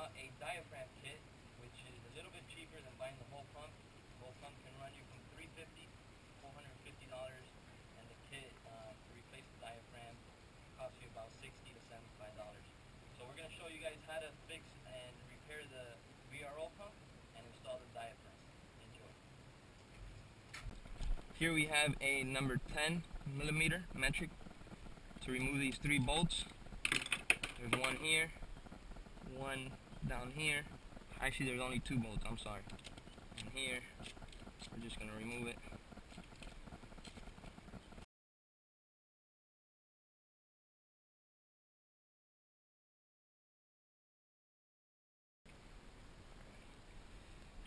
want a diaphragm kit, which is a little bit cheaper than buying the whole pump. The whole pump can run you from $350 to $450, and the kit uh, to replace the diaphragm costs you about 60 to 75 dollars. So we're going to show you guys how to fix and repair the VRO pump and install the diaphragm. Enjoy. Here we have a number 10 millimeter metric to remove these three bolts. There's one here, one down here. Actually, there's only two bolts, I'm sorry. And here, we're just going to remove it.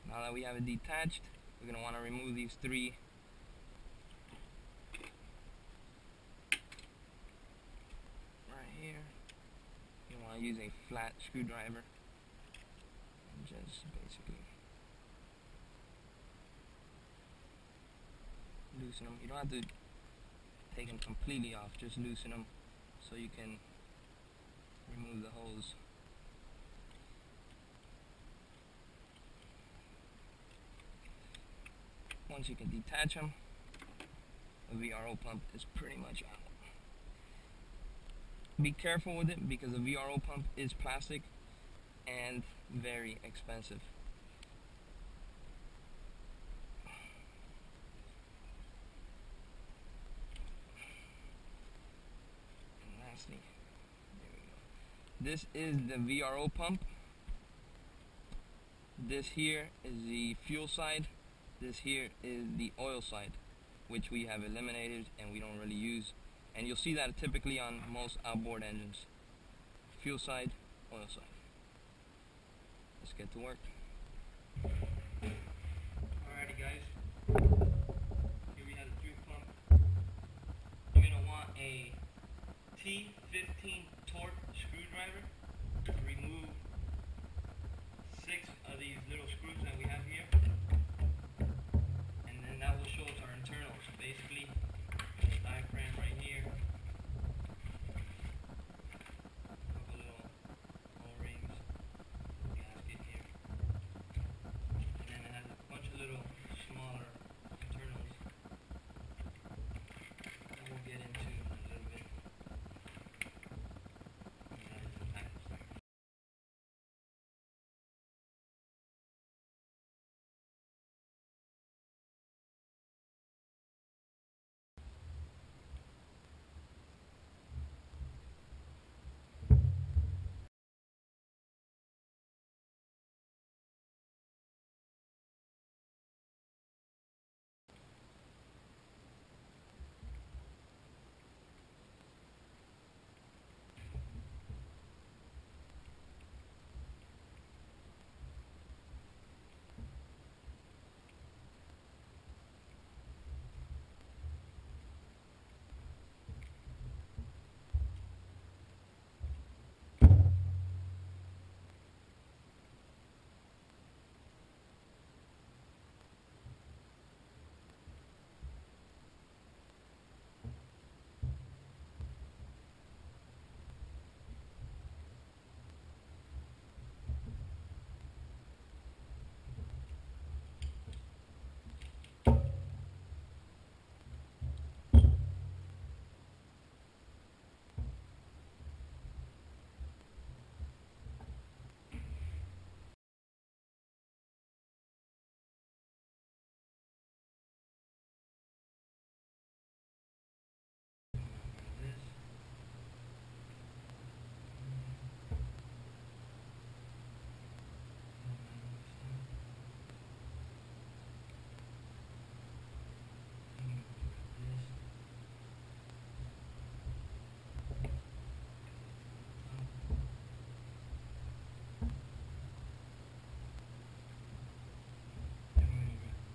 Now that we have it detached, we're going to want to remove these three right here. You want to use a flat screwdriver just basically loosen them. You don't have to take them completely off, just loosen them so you can remove the holes. Once you can detach them, the VRO pump is pretty much out. Be careful with it because the VRO pump is plastic and very expensive. And lastly, there we go. This is the VRO pump. This here is the fuel side. This here is the oil side, which we have eliminated and we don't really use. And you'll see that typically on most outboard engines. Fuel side, oil side. Get to work.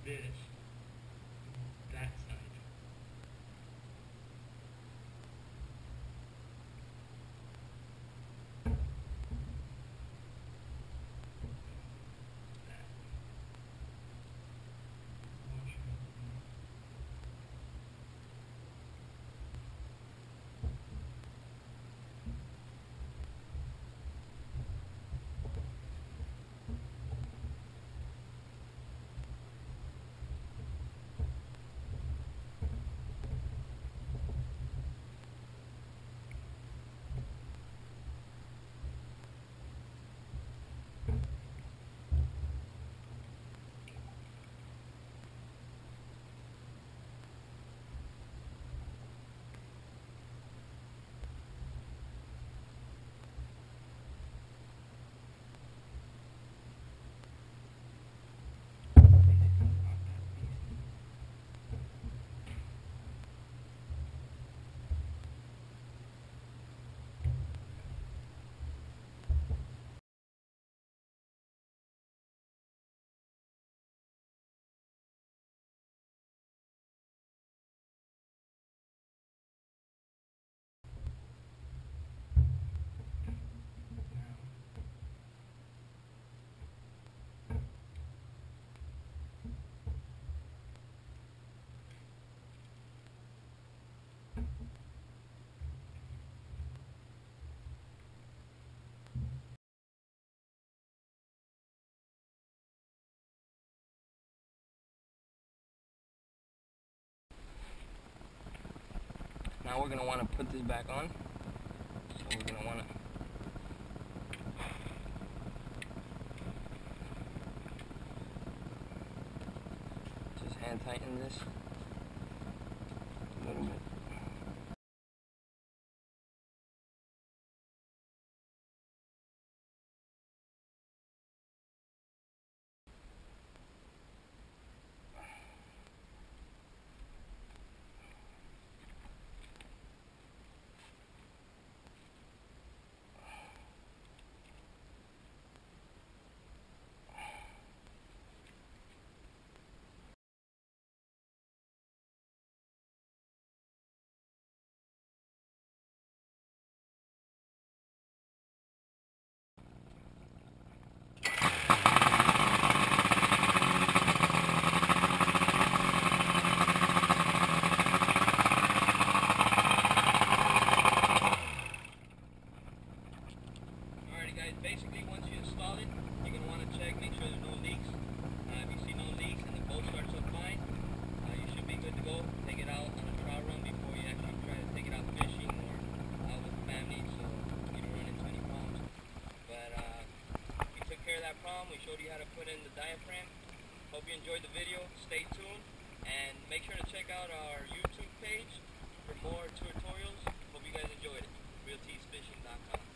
did. Now we're gonna want to put this back on. So we're gonna want to. Just hand tighten this guys, basically once you install it, you're going to want to check, make sure there's no leaks. Uh, if you see no leaks and the boat starts up fine, uh, you should be good to go. Take it out on a trial run before you actually try to take it out fishing or out with the family so you don't run into any problems. But uh, we took care of that problem. We showed you how to put in the diaphragm. Hope you enjoyed the video. Stay tuned and make sure to check out our YouTube page for more tutorials. Hope you guys enjoyed it. ReelTeaseFishing.com